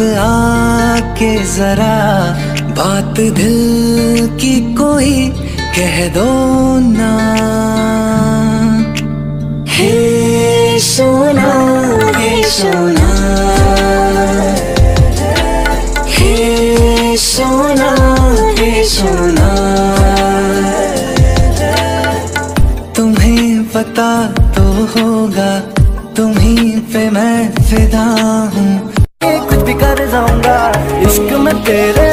आके जरा बात दिल की कोई कह दो ना। हे सोना हे सोना। हे सोना हे सोना। तुम्हें पता तो होगा, तुम्ही पे मैं फिदा हूँ। जाऊँगा। इश्क में तेरे